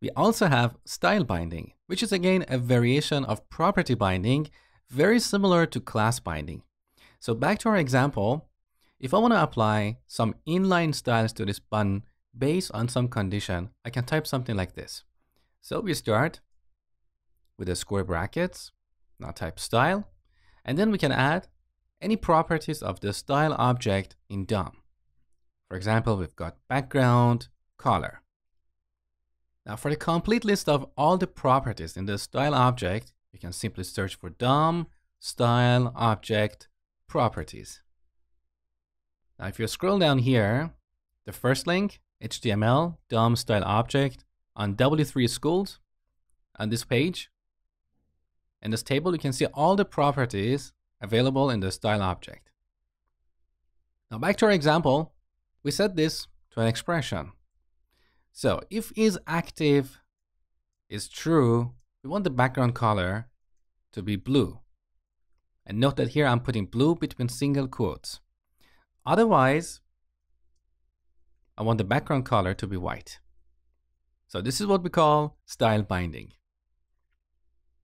We also have style binding, which is again a variation of property binding, very similar to class binding. So back to our example, if I want to apply some inline styles to this button based on some condition, I can type something like this. So we start with the square brackets, now type style, and then we can add any properties of the style object in DOM. For example, we've got background, color. Now for the complete list of all the properties in the style object, you can simply search for DOM style object properties. Now if you scroll down here, the first link, HTML DOM style object on W3 schools, on this page, in this table, you can see all the properties available in the style object. Now back to our example, we set this to an expression. So if is active is true, we want the background color to be blue. And note that here I'm putting blue between single quotes. Otherwise, I want the background color to be white. So this is what we call style binding.